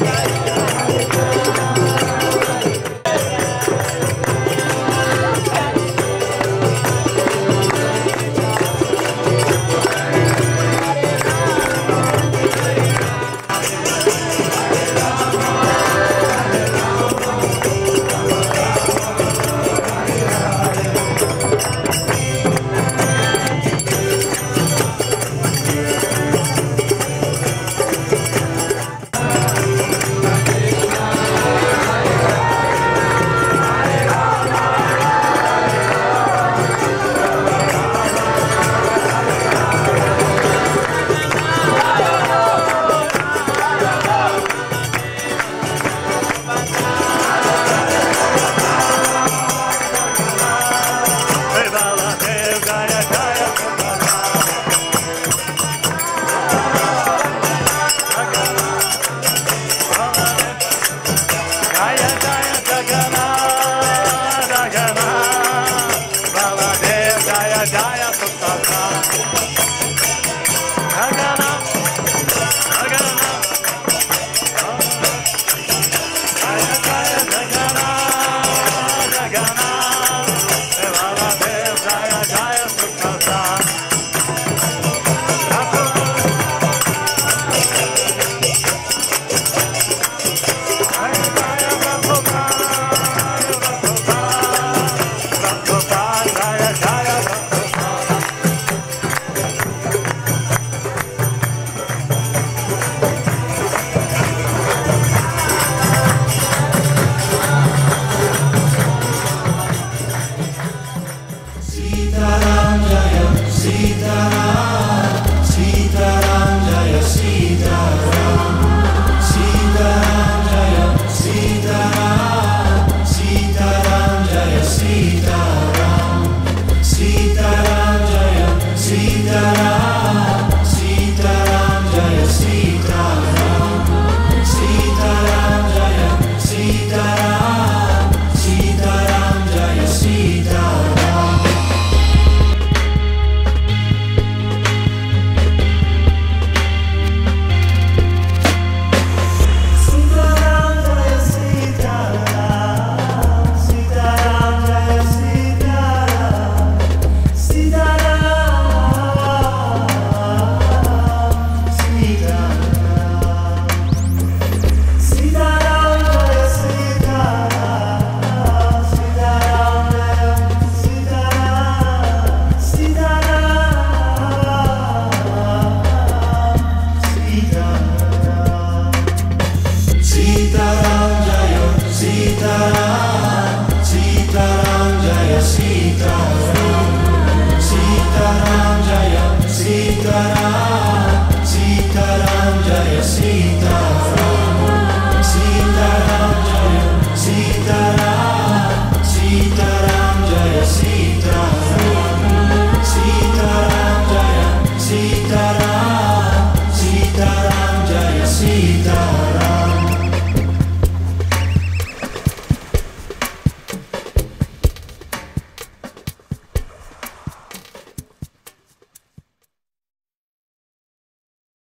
Bye.